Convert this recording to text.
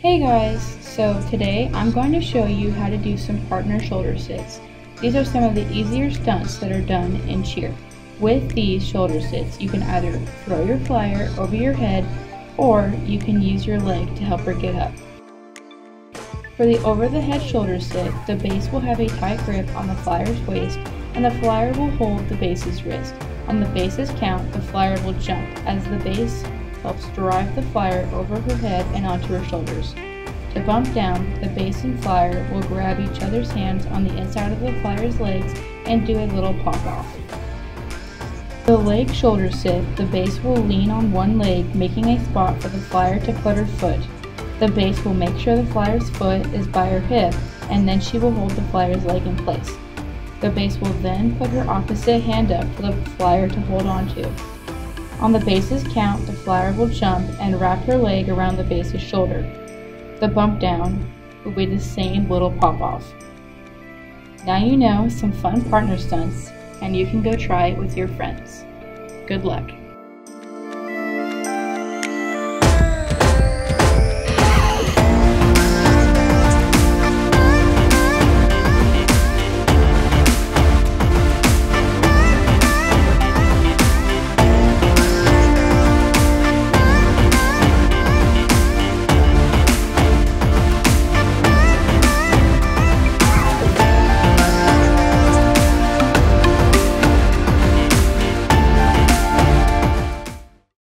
Hey guys, so today I'm going to show you how to do some partner shoulder sits. These are some of the easier stunts that are done in cheer. With these shoulder sits, you can either throw your flyer over your head or you can use your leg to help her get up. For the over the head shoulder sit, the base will have a tight grip on the flyer's waist and the flyer will hold the base's wrist. On the base's count, the flyer will jump as the base helps drive the flyer over her head and onto her shoulders. To bump down, the base and flyer will grab each other's hands on the inside of the flyer's legs and do a little pop off. The leg shoulder sit, the base will lean on one leg, making a spot for the flyer to put her foot. The base will make sure the flyer's foot is by her hip, and then she will hold the flyer's leg in place. The base will then put her opposite hand up for the flyer to hold on to. On the base's count, the flyer will jump and wrap her leg around the base's shoulder. The bump down will be the same little pop off. Now you know some fun partner stunts, and you can go try it with your friends. Good luck.